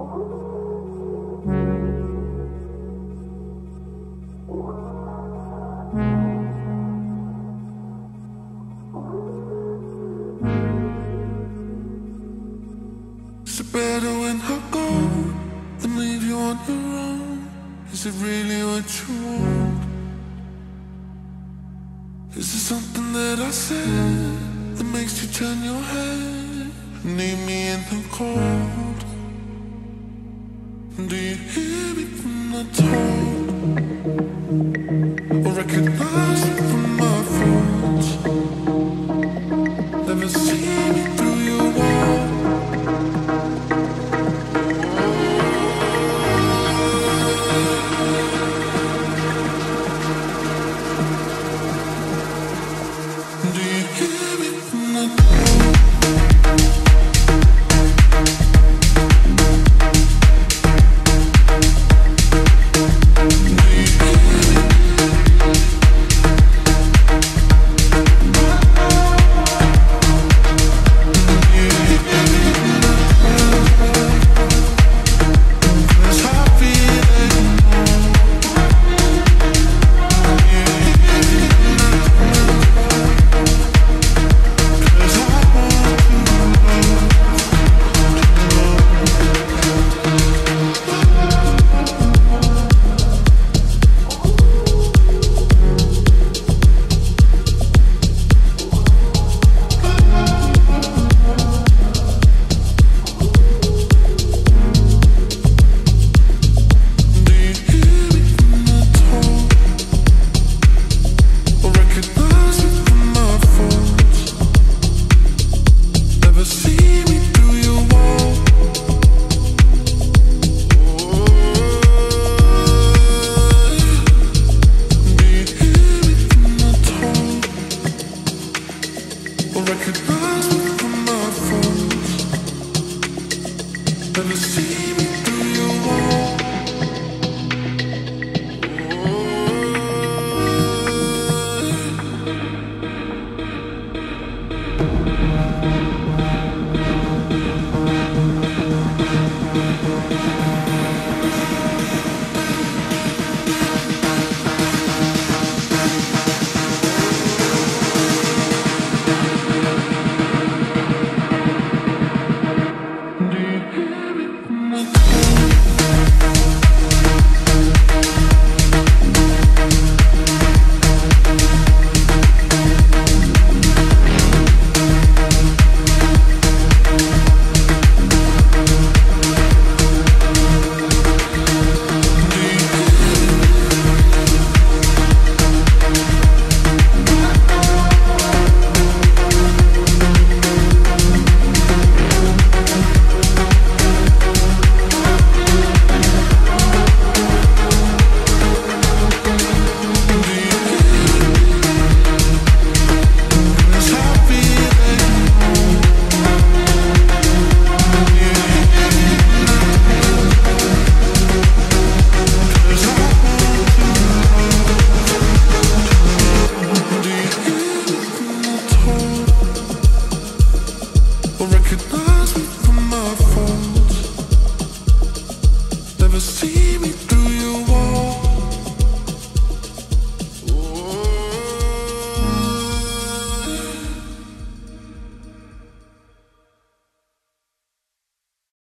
Is it Better when I go than leave you on your own. Is it really what you want? Is it something that I said that makes you turn your head? Need me in the cold? Do you hear me? record burns from my phone, and the see.